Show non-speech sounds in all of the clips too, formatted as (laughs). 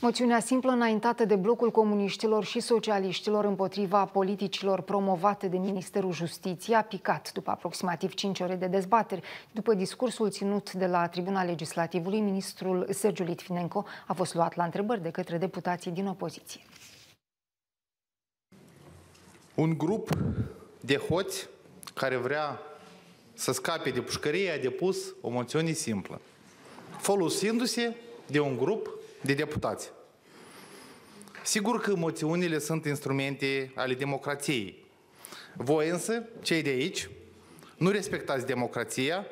Moțiunea simplă înaintată de blocul comuniștilor și socialiștilor împotriva politicilor promovate de Ministerul Justiției a picat după aproximativ 5 ore de dezbateri. După discursul ținut de la Tribuna Legislativului, ministrul Sergiu Litvinenko a fost luat la întrebări de către deputații din opoziție. Un grup de hoți care vrea să scape de pușcărie a depus o moțiune simplă, folosindu-se de un grup de deputați. Sigur că moțiunile sunt instrumente ale democrației. Voi însă, cei de aici, nu respectați democrația,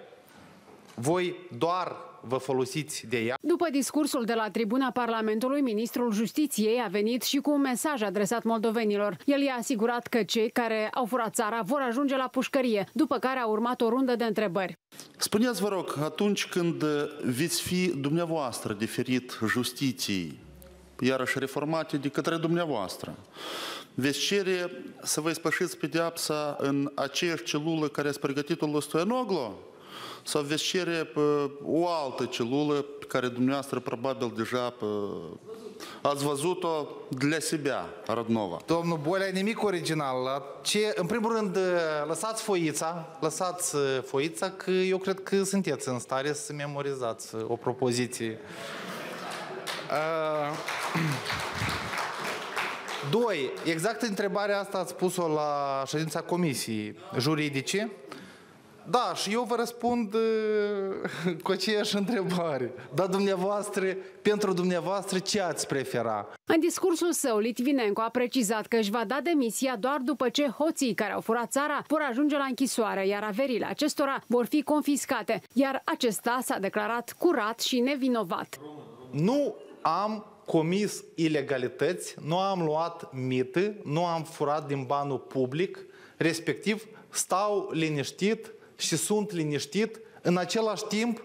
voi doar vă folosiți de ea. După discursul de la tribuna Parlamentului, ministrul Justiției a venit și cu un mesaj adresat moldovenilor. El i-a asigurat că cei care au furat țara vor ajunge la pușcărie, după care a urmat o rundă de întrebări. Spuneți, vă rog, atunci când veți fi dumneavoastră diferit justiției, iarăși reformate de către dumneavoastră, veți cere să vă spășiți pedeapsa în aceeași celulă care ați pregătit-o lui Stoianoglu? sau veți cere o altă celulă pe care dumneavoastră probabil deja ați văzut-o для себя, родного. Domnul Bolea, nimic original. Ce, în primul rând, lăsați foița, lăsați foița, că eu cred că sunteți în stare să memorizați o propoziție. (clears throat) Uh, doi, exact întrebarea asta ați spus-o la ședința comisiei juridice. da, și eu vă răspund uh, (laughs) cu aceeași întrebare. Dar dumneavoastră, pentru dumneavoastră, ce ați prefera? În discursul său, Litvinenko a precizat că își va da demisia doar după ce hoții care au furat țara vor ajunge la închisoare, iar averile acestora vor fi confiscate. Iar acesta s-a declarat curat și nevinovat. Nu am comis ilegalități, nu am luat mită, nu am furat din banul public, respectiv stau liniștit și sunt liniștit, în același timp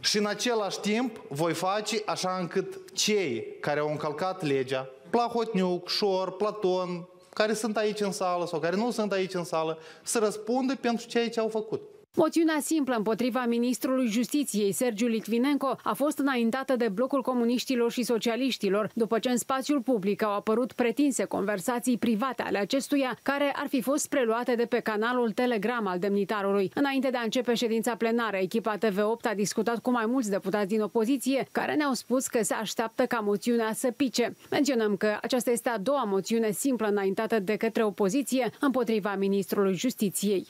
și în același timp voi face așa încât cei care au încălcat legea, Plahotniuc, Șor, Platon, care sunt aici în sală sau care nu sunt aici în sală, să răspundă pentru ceea ce au făcut. Moțiunea simplă împotriva ministrului Justiției, Sergiu Litvinenko, a fost înaintată de blocul comuniștilor și socialiștilor, după ce în spațiul public au apărut pretinse conversații private ale acestuia, care ar fi fost preluate de pe canalul Telegram al demnitarului. Înainte de a începe ședința plenară, echipa TV8 a discutat cu mai mulți deputați din opoziție, care ne-au spus că se așteaptă ca moțiunea să pice. Menționăm că aceasta este a doua moțiune simplă înaintată de către opoziție împotriva ministrului Justiției.